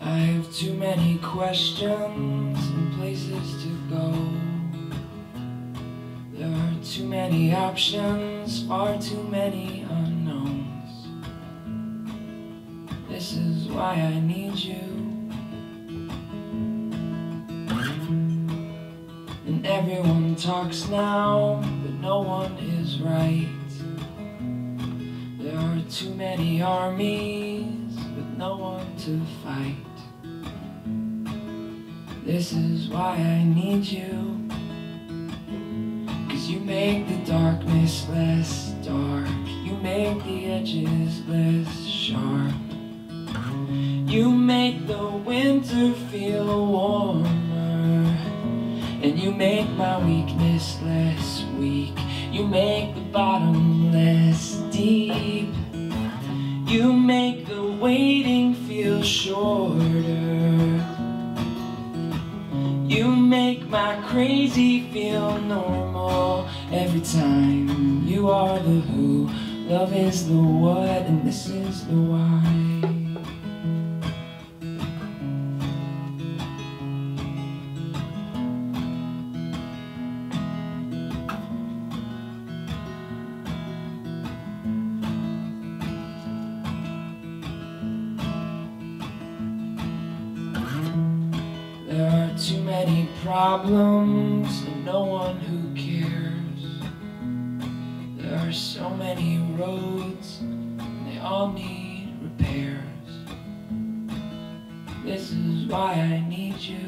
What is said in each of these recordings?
I have too many questions and places to go. There are too many options, far too many unknowns. This is why I need you. And everyone talks now, but no one is right. Too many armies, but no one to fight. This is why I need you. Cause you make the darkness less dark. You make the edges less sharp. You make the winter feel warmer. And you make my weakness less weak. You make the bottom less deep. You make the waiting feel shorter. You make my crazy feel normal every time you are the who. Love is the what, and this is the why. Too many problems and no one who cares. There are so many roads, and they all need repairs. This is why I need you.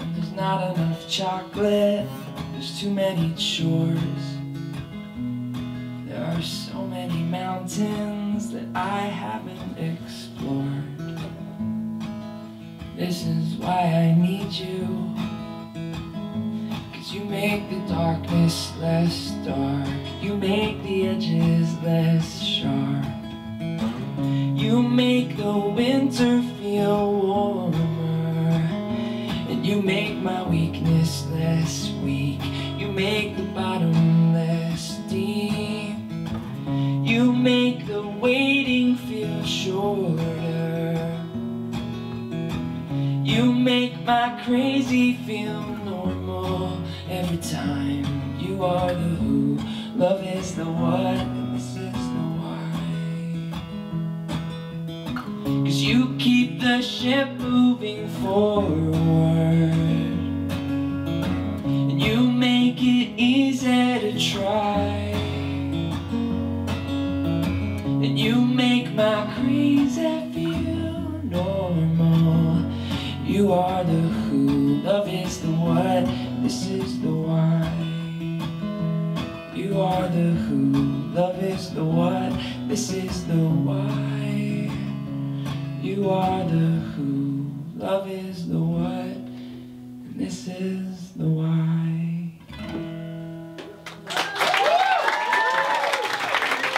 And there's not enough chocolate, there's too many chores. There are so many mountains that I haven't explored. This is why I need you. Cause you make the darkness less dark. You make the edges less sharp. You make the winter feel warmer. And you make my weakness less weak. You make the bottom less deep. You make the waiting my crazy feel normal every time you are the who. Love is the what, and this is the why. Cause you keep the ship moving forward. And you make it easy to try. And you make my crazy You are the who, love is the what, this is the why. You are the who, love is the what, this is the why. You are the who, love is the what, and this is the why.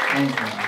Thank you.